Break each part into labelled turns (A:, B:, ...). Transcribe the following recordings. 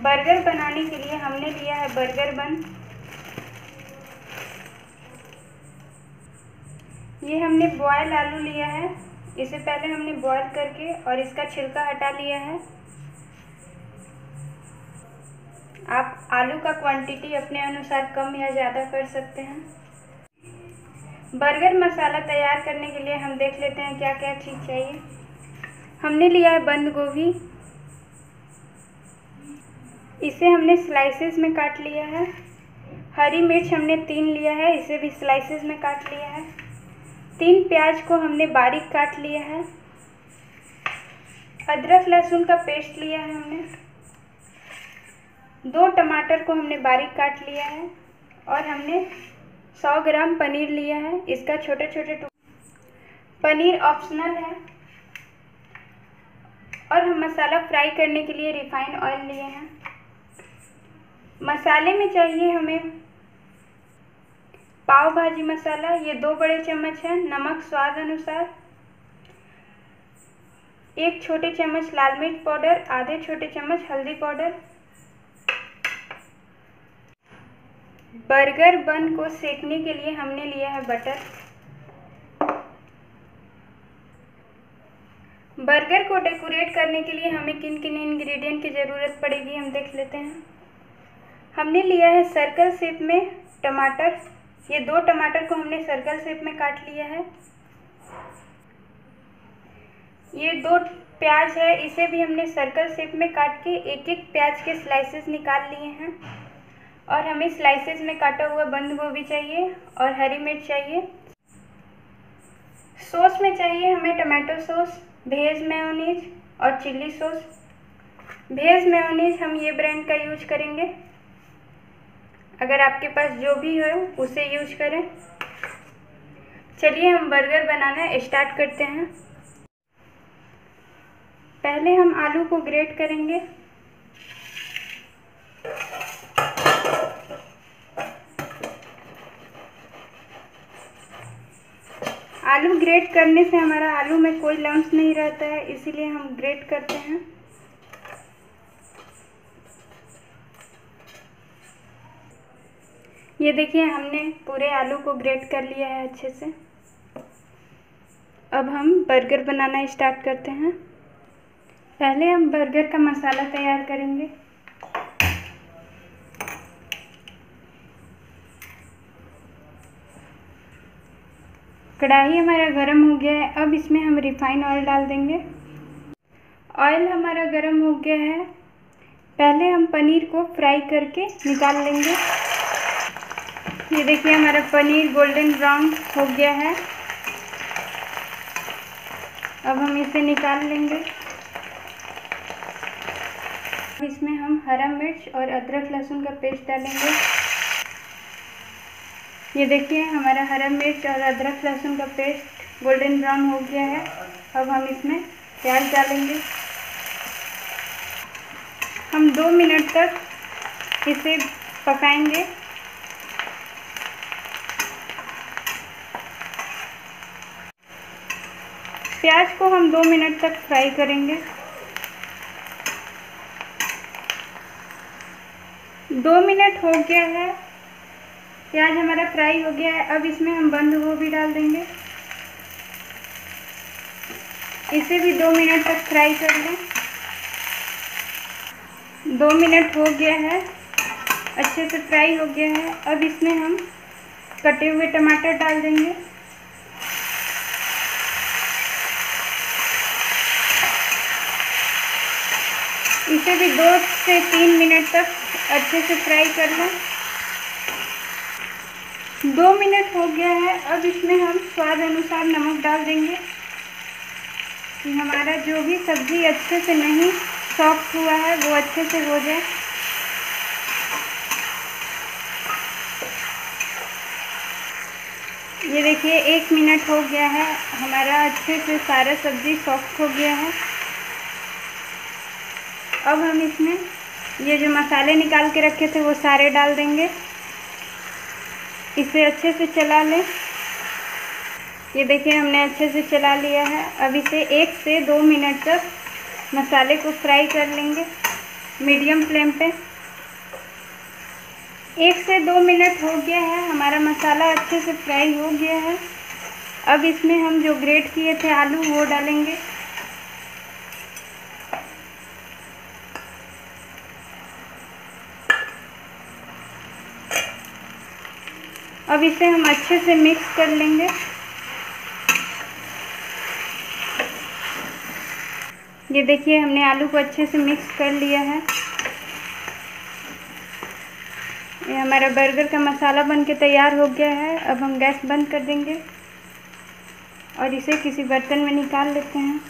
A: Burger बनाने के लिए हमने लिया है बर्गर बन। ये हमने बॉयल आलू लिया है। इसे पहले हमने बॉयल करके और इसका छिलका हटा लिया है। आप आलू का क्वांटिटी अपने अनुसार कम या ज़्यादा कर सकते हैं। बर्गर मसाला तैयार करने के लिए हम देख लेते हैं क्या क्या चीज़ चाहिए। हमने लिया है बंद गोभी। इसे हमने स्लाइसेस में काट लिया है। हरी मिर्च हमने तीन लिया है, इसे भी स्लाइसेस में काट लिया है। तीन प्याज को हमने बारीक काट लिया है। अदरक लहसुन का पेस्ट लिया है हमने। दो टमाटर को हमने बारीक काट लिया है और हमने 100 ग्राम पनीर लिया है। इसका छोटे छोटे पनीर ऑप्शनल है। और हम मसाला फ्राई करने के लिए रिफाइंड ऑयल लिए हैं। मसाले में चाहिए हमें पाव भाजी मसाला, ये दो बड़े चम्मच है, नमक स्वाद अनुसार। एक छोटे चम्मच लाल मिर्च पाउडर, आधे छोटे चम्मच हल्दी पाउडर। बर्गर बन को सेकने के लिए हमने लिया है बटर। बर्गर को डेकोरेट करने के लिए हमें किन किन इंग्रेडिएंट की ज़रूरत पड़ेगी, हम देख लेते हैं। हमने लिया है सर्कल शेप में टमाटर। ये दो टमाटर को हमने सर्कल शेप में काट लिया है। ये दो प्याज है, इसे भी हमने सर्कल शेप में काट के एक एक प्याज के स्लाइसेस निकाल लिए हैं। और हमें स्लाइसेस में काटा हुआ बंद गोभी चाहिए और हरी मिर्च चाहिए। सॉस में चाहिए हमें टमाटो सॉस भेज मेयोनीज और चिल्ली सॉस भेज मेयोनीज हम ये ब्रांड का यूज़ करेंगे। अगर आपके पास जो भी हो, उसे यूज़ करें। चलिए हम बर्गर बनाना स्टार्ट करते हैं। पहले हम आलू को ग्रेट करेंगे। आलू ग्रेट करने से हमारा आलू में कोई लम्स नहीं रहता है, इसीलिए हम ग्रेट करते हैं। ये देखिए, हमने पूरे आलू को ग्रेट कर लिया है अच्छे से। अब हम बर्गर बनाना स्टार्ट करते हैं। पहले हम बर्गर का मसाला तैयार करेंगे। कढ़ाई हमारा गर्म हो गया है। अब इसमें हम रिफाइन ऑयल डाल देंगे। ऑयल हमारा गर्म हो गया है। पहले हम पनीर को फ्राई करके निकाल लेंगे। ये देखिए, हमारा पनीर गोल्डन ब्राउन हो गया है। अब हम इसे निकाल लेंगे। इसमें हम हरा मिर्च और अदरक लहसुन का पेस्ट डालेंगे। ये देखिए, हमारा हरा मिर्च और अदरक लहसुन का पेस्ट गोल्डन ब्राउन हो गया है। अब हम इसमें प्याज डालेंगे। हम दो मिनट तक इसे पकाएँगे। प्याज को हम दो मिनट तक फ्राई करेंगे। दो मिनट हो गया है। प्याज हमारा फ्राई हो गया है। अब इसमें हम बंद गोभी डाल देंगे। इसे भी दो मिनट तक फ्राई कर लें। दो मिनट हो गया है। अच्छे से फ्राई हो गया है। अब इसमें हम कटे हुए टमाटर डाल देंगे। इसे भी दो से तीन मिनट तक अच्छे से फ्राई कर लें। दो मिनट हो गया है, अब इसमें हम स्वाद अनुसार नमक डाल देंगे। कि हमारा जो भी सब्ज़ी अच्छे से नहीं सॉफ्ट हुआ है, वो अच्छे से हो जाए। ये देखिए, एक मिनट हो गया है, हमारा अच्छे से सारा सब्ज़ी सॉफ्ट हो गया है। अब हम इसमें ये जो मसाले निकाल के रखे थे, वो सारे डाल देंगे। इसे अच्छे से चला लें। ये देखिए, हमने अच्छे से चला लिया है। अब इसे एक से दो मिनट तक मसाले को फ्राई कर लेंगे मीडियम फ्लेम पे। एक से दो मिनट हो गया है। हमारा मसाला अच्छे से फ्राई हो गया है। अब इसमें हम जो ग्रेट किए थे आलू, वो डालेंगे। इसे हम अच्छे से मिक्स कर लेंगे। ये देखिए, हमने आलू को अच्छे से मिक्स कर लिया है। ये हमारा बर्गर का मसाला बन के तैयार हो गया है। अब हम गैस बंद कर देंगे और इसे किसी बर्तन में निकाल लेते हैं।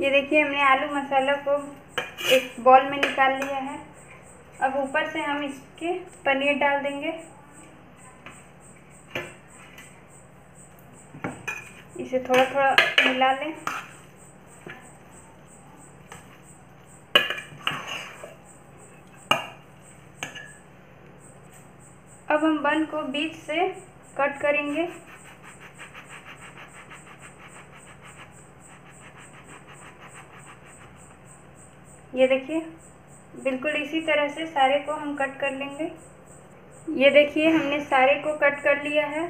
A: ये देखिए, हमने आलू मसाला को एक बॉल में निकाल लिया है। अब ऊपर से हम इसके पनीर डाल देंगे। इसे थोड़ा थोड़ा मिला लें। अब हम बन को बीच से कट करेंगे। ये देखिए, बिल्कुल इसी तरह से सारे को हम कट कर लेंगे। ये देखिए, हमने सारे को कट कर लिया है।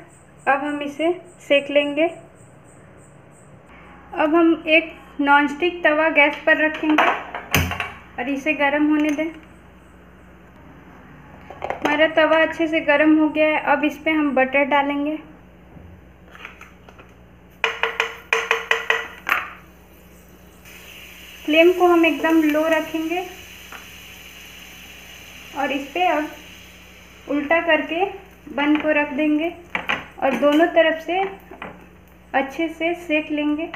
A: अब हम इसे सेक लेंगे। अब हम एक नॉनस्टिक तवा गैस पर रखेंगे और इसे गर्म होने दें। हमारा तवा अच्छे से गर्म हो गया है। अब इस पर हम बटर डालेंगे। फ्लेम को हम एकदम लो रखेंगे और इस पर अब उल्टा करके बन को रख देंगे और दोनों तरफ़ से अच्छे से सेक लेंगे।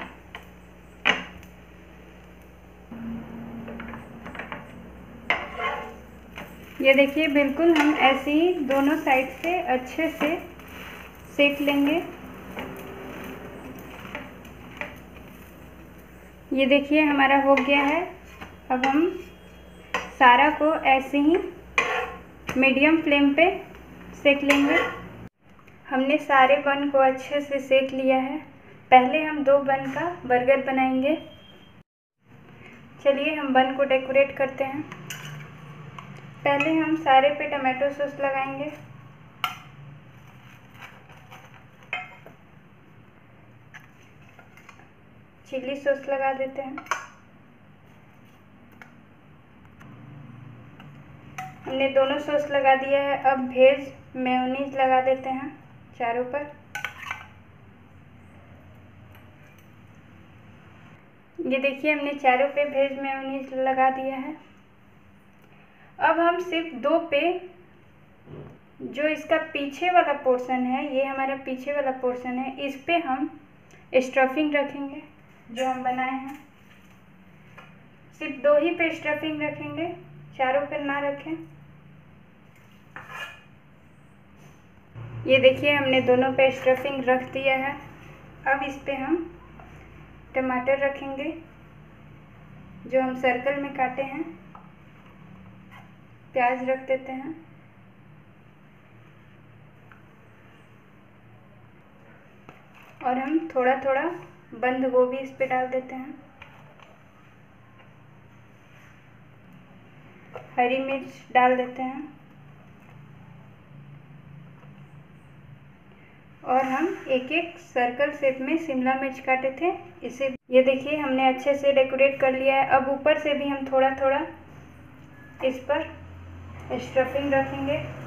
A: ये देखिए, बिल्कुल हम ऐसे ही दोनों साइड से अच्छे से सेक लेंगे। ये देखिए, हमारा हो गया है। अब हम सारा को ऐसे ही मीडियम फ्लेम पे सेक लेंगे। हमने सारे बन को अच्छे से सेक लिया है। पहले हम दो बन का बर्गर बनाएँगे। चलिए, हम बन को डेकोरेट करते हैं। पहले हम सारे पे टमाटो सॉस लगाएँगे। चिली सॉस लगा देते हैं। हमने दोनों सॉस लगा दिया है। अब भेज, मेयोनीज लगा देते हैं चारों पर। ये देखिए, हमने चारों पे भेज, मेयोनीज लगा दिया है। अब हम सिर्फ़ दो पे, जो इसका पीछे वाला पोर्शन है, ये हमारा पीछे वाला पोर्शन है, इस पे हम स्टफिंग रखेंगे, जो हम बनाए हैं। सिर्फ़ दो ही पे स्टफिंग रखेंगे, चारों पे ना रखें। ये देखिए, हमने दोनों पे स्टफिंग रख दिया है। अब इस पे हम टमाटर रखेंगे, जो हम सर्कल में काटे हैं। प्याज रख देते हैं। और हम थोड़ा थोड़ा बंद गोभी इस पे डाल देते हैं। हरी मिर्च डाल देते हैं। और हम एक एक सर्कल शेप में शिमला मिर्च काटे थे। इसे ये देखिए, हमने अच्छे से डेकोरेट कर लिया है। अब ऊपर से भी हम थोड़ा थोड़ा इस पर स्टफिंग रखेंगे।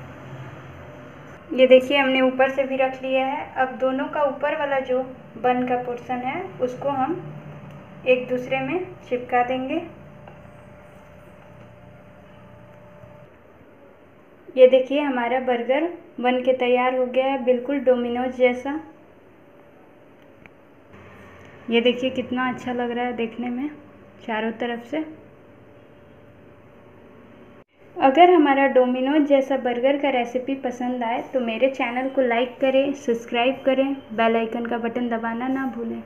A: ये देखिए, हमने ऊपर से भी रख लिया है। अब दोनों का ऊपर वाला जो बन का पोर्शन है, उसको हम एक दूसरे में चिपका देंगे। ये देखिए, हमारा बर्गर बन के तैयार हो गया है, बिल्कुल डोमिनोज जैसा। ये देखिए, कितना अच्छा लग रहा है देखने में, चारों तरफ़ से। अगर हमारा डोमिनोज जैसा बर्गर का रेसिपी पसंद आए तो मेरे चैनल को लाइक करें सब्सक्राइब करें बेल आइकन का बटन दबाना ना भूलें।